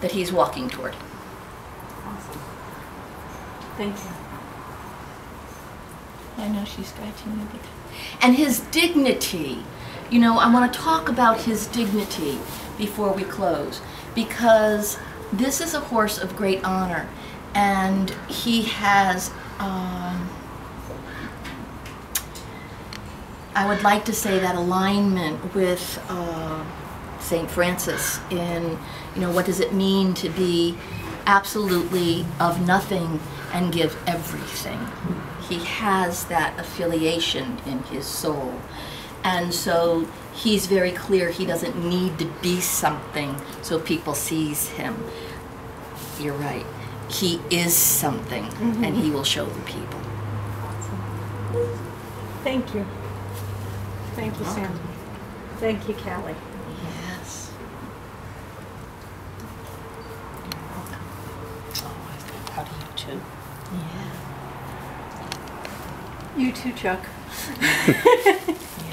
that he's walking toward. Awesome. Thank you. I know she's scratching you. But... And his dignity. You know, I want to talk about his dignity before we close because this is a horse of great honor and he has. Um, I would like to say that alignment with uh, St. Francis in, you know, what does it mean to be absolutely of nothing and give everything. He has that affiliation in his soul. And so he's very clear he doesn't need to be something so people sees him. You're right. He is something mm-hmm. and he will show the people. Thank you. Thank you. Sam. Thank you, Callie. Proud of you too. Yeah. You too, Chuck.